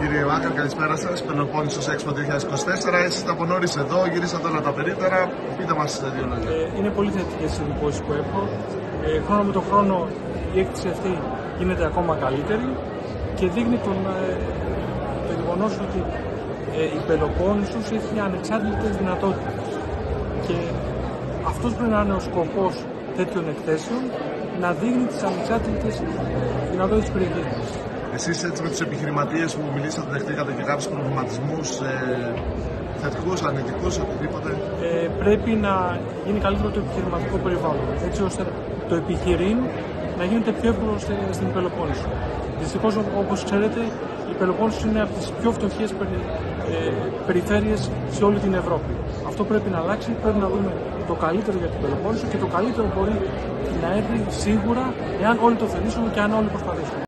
Κύριε Βάκαρ, καλησπέρα σας. Πελοπόννησο Expo 2024. Εσείς από νωρί εδώ, γυρίσατε όλα τα περίπτερα. Πείτε μας δύο λόγια. Ε, είναι πολύ θετικές οι εντυπώσεις που έχω. Ε, χρόνο με τον χρόνο η έκθεση αυτή γίνεται ακόμα καλύτερη και δείχνει τον, ε, το γεγονός ότι ε, η Πελοπόννησος έχει ανεξάρτητες δυνατότητες. Και αυτός πρέπει να είναι ο σκοπός τέτοιων εκθέσεων, να δείχνει τις ανεξάρτητες δυνατότητες της περιοχής Εσείς έτσι με τους επιχειρηματίες που μιλήσατε, δεχτήκατε και κάποιους προβληματισμούς ε, θετικούς, αρνητικούς, οτιδήποτε; Ε, πρέπει να γίνει καλύτερο το επιχειρηματικό περιβάλλον, έτσι ώστε το επιχειρήν να γίνεται πιο εύκολο στην Πελοπόννησο. Δυστυχώς, όπως ξέρετε, η Πελοπόννησο είναι από τις πιο φτωχές περι, ε, περιφέρειες σε όλη την Ευρώπη. Αυτό πρέπει να αλλάξει, πρέπει να δούμε το καλύτερο για την Πελοπόννησο και το καλύτερο μπορεί να έρθει σίγουρα εάν όλοι το θελήσουμε και αν όλοι προσπαθήσουμε.